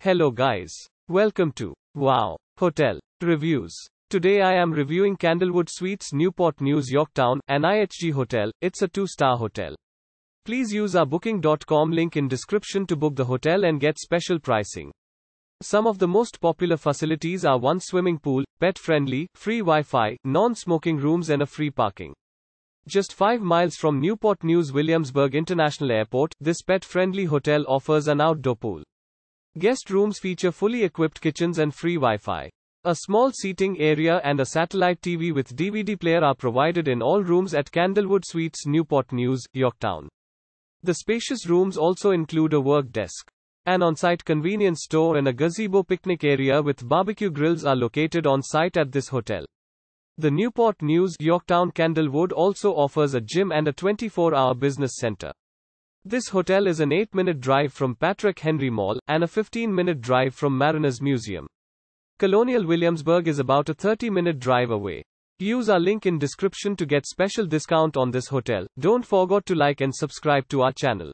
Hello guys. Welcome to Wow Hotel Reviews. Today I am reviewing Candlewood Suites Newport News Yorktown, an IHG hotel. It's a 2-star hotel. Please use our booking.com link in description to book the hotel and get special pricing. Some of the most popular facilities are one swimming pool, pet friendly, free Wi-Fi, non-smoking rooms and a free parking. Just 5 miles from Newport News Williamsburg International Airport, this pet-friendly hotel offers an outdoor pool. Guest rooms feature fully equipped kitchens and free Wi-Fi. A small seating area and a satellite TV with DVD player are provided in all rooms at Candlewood Suites Newport News, Yorktown. The spacious rooms also include a work desk. An on-site convenience store and a gazebo picnic area with barbecue grills are located on site at this hotel. The Newport News Yorktown Candlewood also offers a gym and a 24-hour business center. This hotel is an 8-minute drive from Patrick Henry Mall, and a 15-minute drive from Mariners Museum. Colonial Williamsburg is about a 30-minute drive away. Use our link in description to get special discount on this hotel. Don't forget to like and subscribe to our channel.